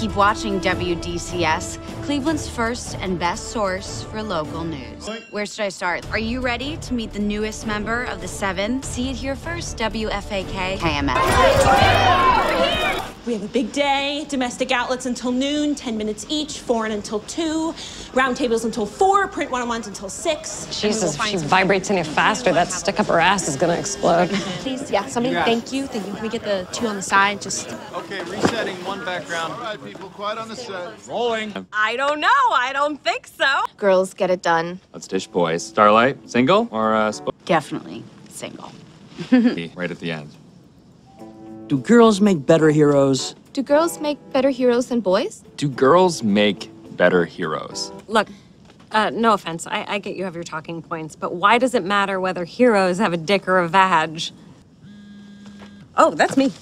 Keep watching WDCS, Cleveland's first and best source for local news. Where should I start? Are you ready to meet the newest member of the Seven? See it here first, WFAK KMS. We have a big day. Domestic outlets until noon, 10 minutes each, foreign until 2, roundtables until 4, print one on ones until 6. Jesus, if she vibrates any faster, that stick up her ass is gonna explode. Please, yeah, somebody, thank you. Thank you. Can we get the two on the side? Just. Okay, resetting one background. All right, people, quiet on the set. Rolling. I don't know. I don't think so. Girls, get it done. Let's dish boys. Starlight, single or uh, sp- Definitely single. right at the end? Do girls make better heroes? Do girls make better heroes than boys? Do girls make better heroes? Look, uh, no offense. I, I get you have your talking points, but why does it matter whether heroes have a dick or a vag? Oh, that's me.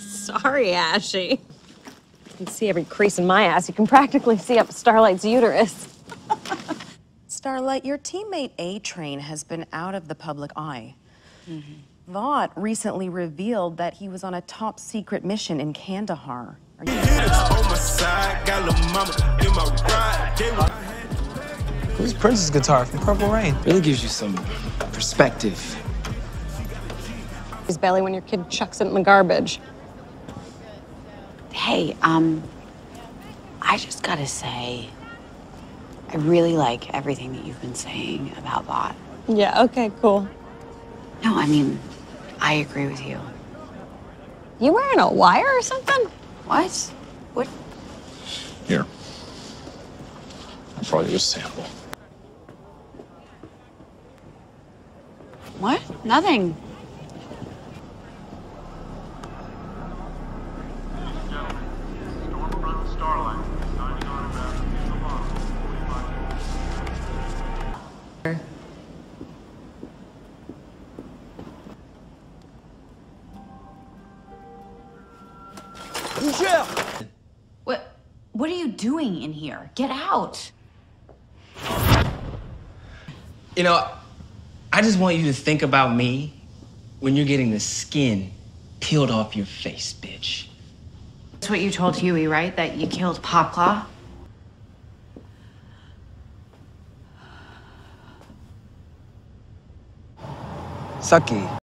Sorry, Ashley. You can see every crease in my ass. You can practically see up Starlight's uterus. Starlight, your teammate A Train has been out of the public eye. Vought recently revealed that he was on a top secret mission in Kandahar. Who's Prince's guitar from Purple Rain? Really gives you some perspective. His belly when your kid chucks it in the garbage. Hey, um, I just gotta say, I really like everything that you've been saying about Vought. Yeah, okay, cool. No, I mean, I agree with you. You wearing a wire or something? What? What? Here. I'll probably a sample. What? Nothing. What? What are you doing in here? Get out. You know, I just want you to think about me when you're getting the skin peeled off your face, bitch. That's what you told Hughie, right? That you killed Popclaw? Sucky.